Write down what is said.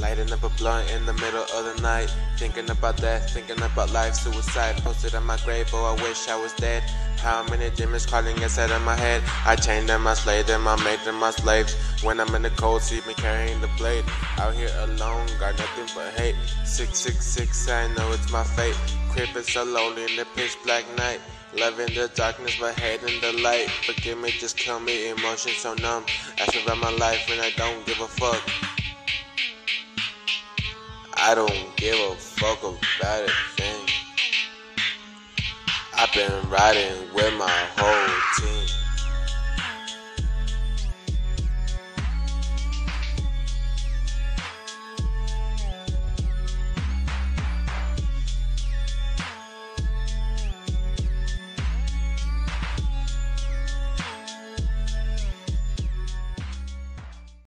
Lighting up a blunt in the middle of the night. Thinking about that, thinking about life, suicide. Posted on my grave, oh, I wish I was dead. How many demons crawling inside of my head? I chained them, I slayed them, I made them my slaves. When I'm in the cold, see me carrying the blade. Out here alone, got nothing but hate. 666, I know it's my fate. Creeping so lonely in the pitch black night. Loving the darkness but hating the light. Forgive me, just kill me, emotion so numb. I about my life and I don't give a fuck. I don't give a fuck about a thing. I've been riding with my whole team.